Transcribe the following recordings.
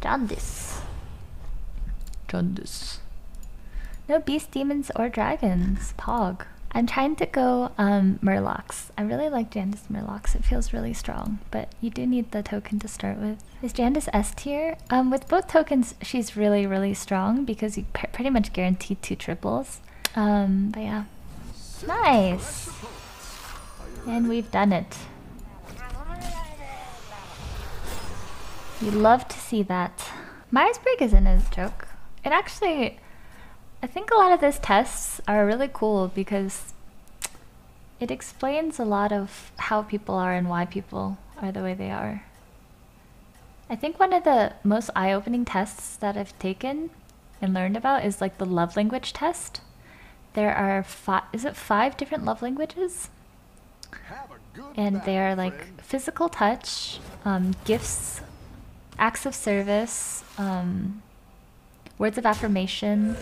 Jandice. Jandice. No beast demons or dragons. Pog. I'm trying to go um, Murlocs. I really like Jandice Murlocs. It feels really strong, but you do need the token to start with. Is Jandice S tier? Um, with both tokens, she's really, really strong because you pretty much guarantee two triples. Um, but yeah. Nice! And we've done it. You love to see that. Myers-Briggs isn't a joke. It actually I think a lot of these tests are really cool because it explains a lot of how people are and why people are the way they are. I think one of the most eye-opening tests that I've taken and learned about is like the love language test. There are five, is it five different love languages? And they are like physical touch, um, gifts, acts of service, um, words of affirmation,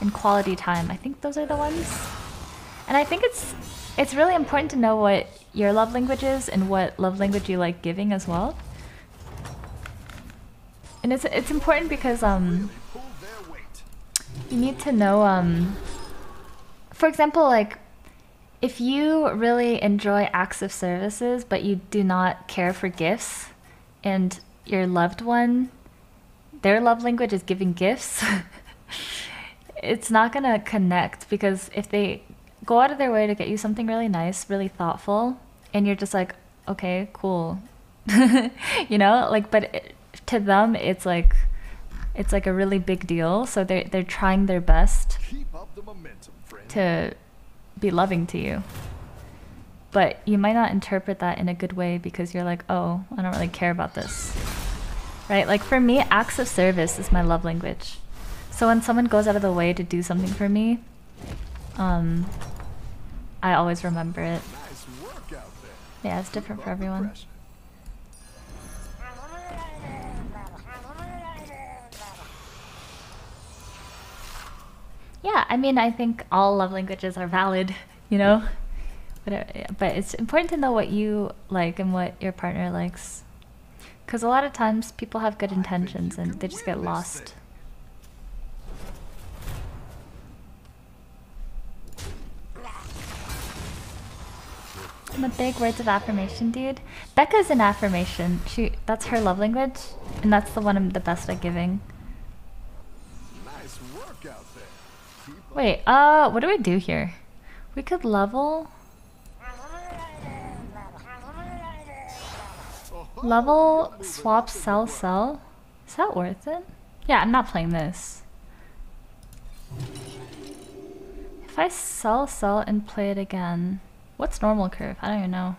and quality time. I think those are the ones. And I think it's it's really important to know what your love language is and what love language you like giving as well. And it's it's important because um you need to know um for example like if you really enjoy acts of services but you do not care for gifts and your loved one their love language is giving gifts it's not gonna connect because if they go out of their way to get you something really nice, really thoughtful, and you're just like, okay, cool, you know, like, but it, to them, it's like, it's like a really big deal. So they're they're trying their best to be loving to you. But you might not interpret that in a good way because you're like, oh, I don't really care about this. Right? Like for me, acts of service is my love language. So when someone goes out of the way to do something for me, um, I always remember it. Yeah, it's different for everyone. Yeah, I mean, I think all love languages are valid, you know? But, but it's important to know what you like and what your partner likes. Because a lot of times people have good intentions and they just get lost. I'm a big words of affirmation dude. Becca's an affirmation. She that's her love language, and that's the one I'm the best at giving. Nice work out there. Wait, uh, what do we do here? We could level. Level, swap, sell, sell. Is that worth it? Yeah, I'm not playing this. If I sell, sell, and play it again. What's normal curve? I don't even know.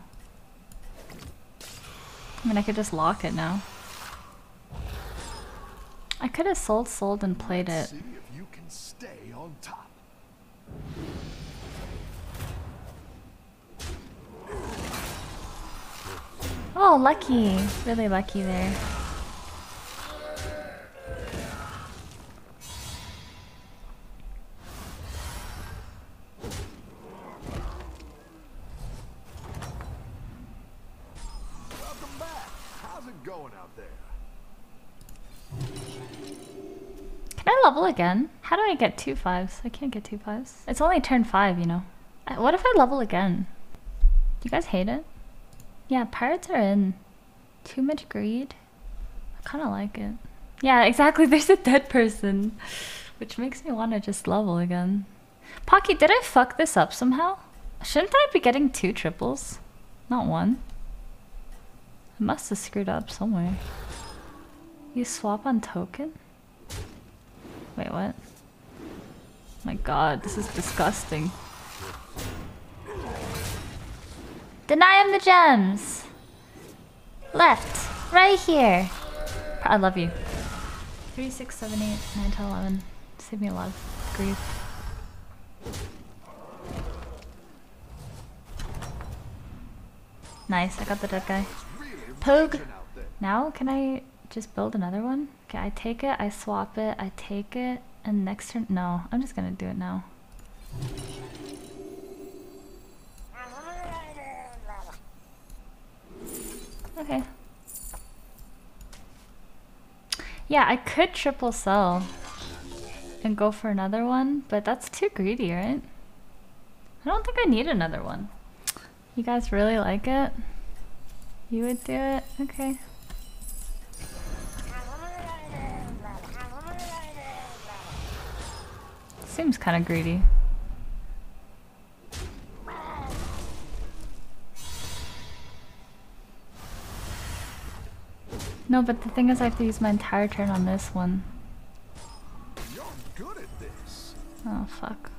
I mean, I could just lock it now. I could have sold, sold, and played it. Oh, lucky. Really lucky there. Can I level again? How do I get two fives? I can't get two fives. It's only turn five, you know. What if I level again? Do you guys hate it? Yeah, pirates are in. Too much greed? I kind of like it. Yeah, exactly. There's a dead person. Which makes me want to just level again. Pocky, did I fuck this up somehow? Shouldn't I be getting two triples? Not one. I must have screwed up somewhere. You swap on token? Wait, what? My god, this is disgusting. Deny him the gems! Left! Right here! I love you. 3, 6, 7, 8, 9, 10, 11. Save me a lot of grief. Nice, I got the dead guy. Pogue! Now, can I just build another one? Okay, I take it, I swap it, I take it, and next turn, no, I'm just gonna do it now. Okay. Yeah, I could triple sell and go for another one, but that's too greedy, right? I don't think I need another one. You guys really like it? You would do it? Okay. Seems kind of greedy. No, but the thing is I have to use my entire turn on this one. Oh, fuck.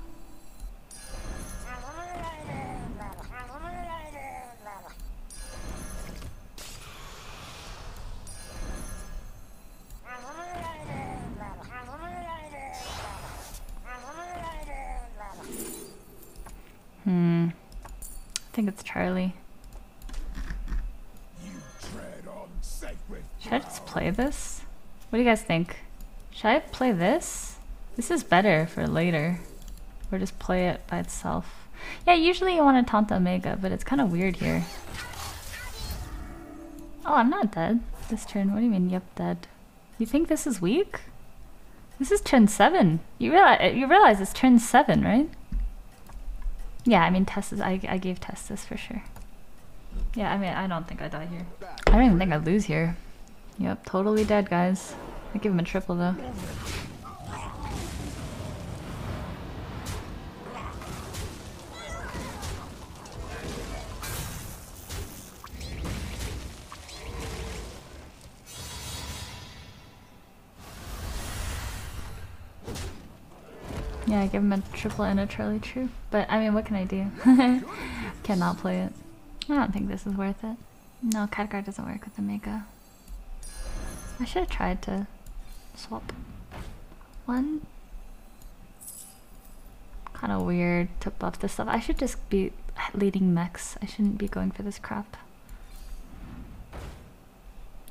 Hmm. I think it's Charlie. Play this? What do you guys think? Should I play this? This is better for later. Or just play it by itself. Yeah, usually you want to taunt the Omega, but it's kind of weird here. Oh, I'm not dead this turn. What do you mean, yep, dead? You think this is weak? This is turn 7. You realize, uh, you realize it's turn 7, right? Yeah, I mean, Tess is, I, I gave Tess this for sure. Yeah, I mean, I don't think I die here. I don't even think I lose here. Yep, totally dead, guys. I give him a triple, though. Yeah, I give him a triple and a Charlie True. But, I mean, what can I do? Cannot play it. I don't think this is worth it. No, Khadgar doesn't work with the Mega. I should have tried to swap one. Kind of weird to buff this stuff. I should just be leading mechs. I shouldn't be going for this crap.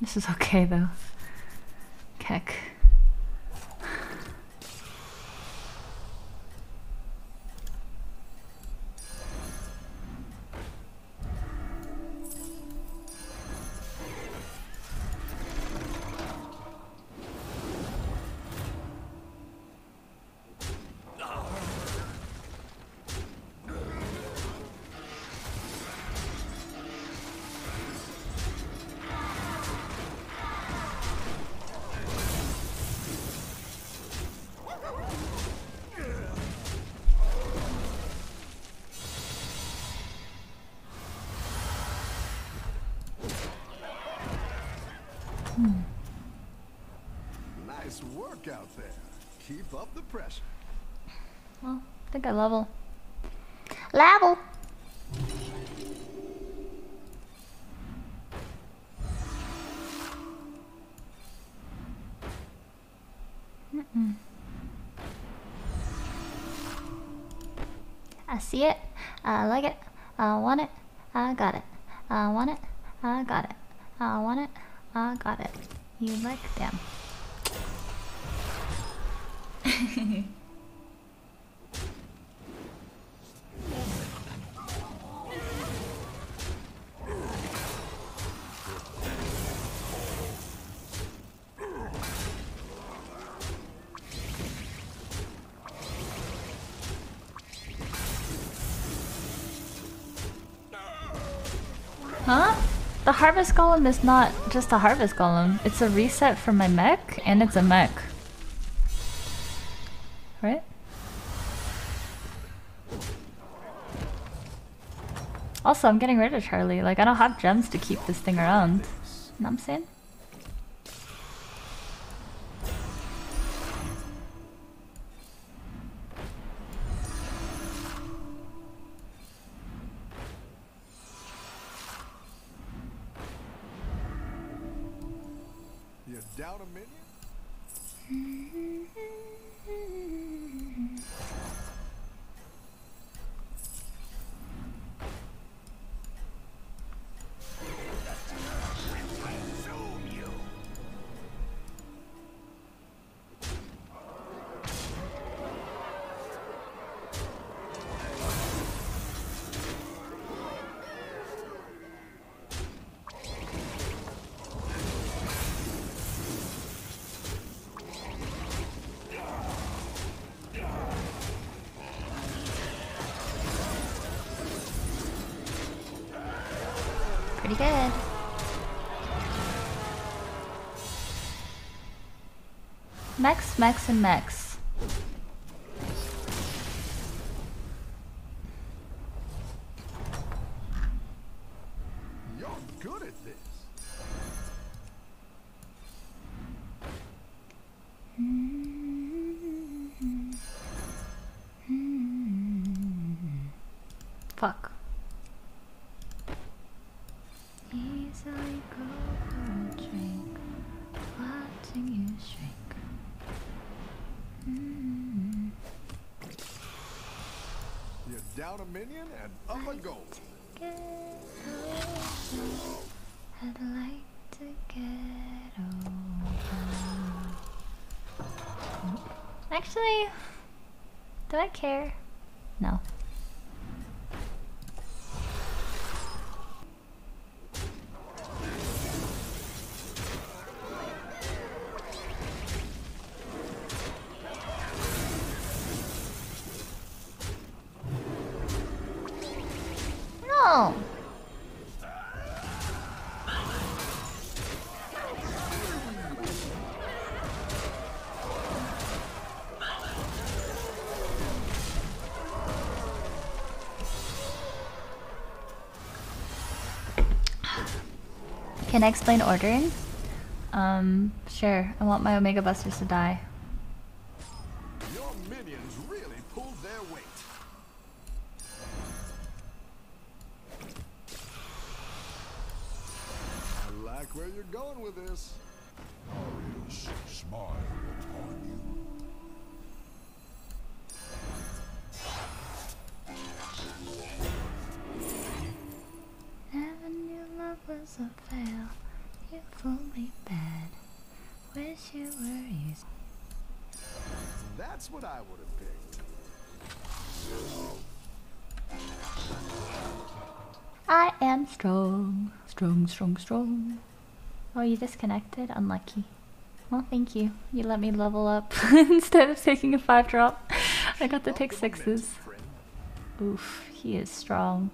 This is okay though. Keck. Nice work out there. Keep up the pressure. Well, I think I level. Level! I see it. I like it. I want it. I got it. I want it. I got it. I want it. I got it. You like them. Huh? The Harvest Golem is not just a Harvest Golem. It's a reset for my mech, and it's a mech. Right? Also, I'm getting rid of Charlie. Like, I don't have gems to keep this thing around. You know what I'm saying? Pretty good. Mechs, Mechs, and Mechs. Over. I'd like to get over. Actually, do I care? No. Can I explain ordering? Um, sure. I want my Omega Busters to die. Your minions really pulled their weight. I like where you're going with this. You. Was a fail. You fooled me bad. Wish you were easy. That's what I would have picked. I am strong. Strong, strong, strong. Oh, you disconnected? Unlucky. Well, thank you. You let me level up instead of taking a 5 drop. I got to take sixes. Oof, he is strong.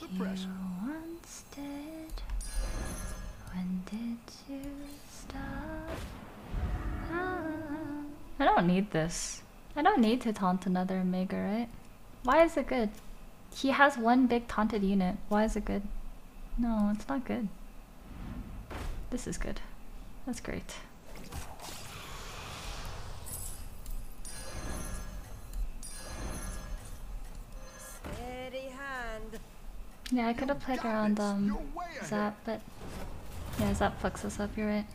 The once did. When did you stop? Ah. I don't need this. I don't need to taunt another Omega, right? Why is it good? He has one big taunted unit. Why is it good? No, it's not good. This is good. That's great. Yeah, I could have played around um You're way ahead. Zapp, but yeah, Zapp fucks us up. You're right.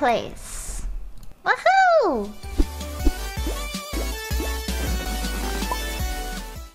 Place.